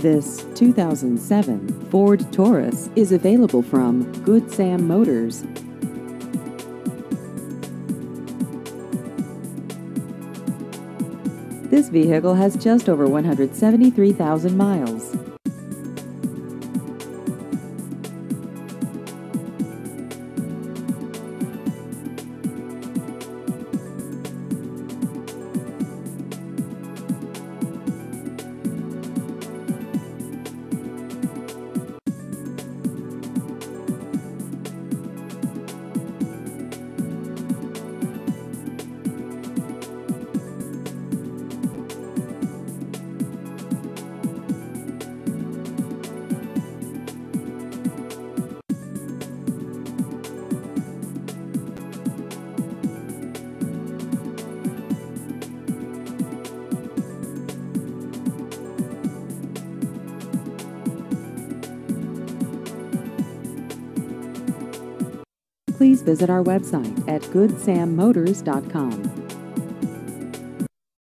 This 2007 Ford Taurus is available from Good Sam Motors. This vehicle has just over 173,000 miles. Please visit our website at goodsammotors.com.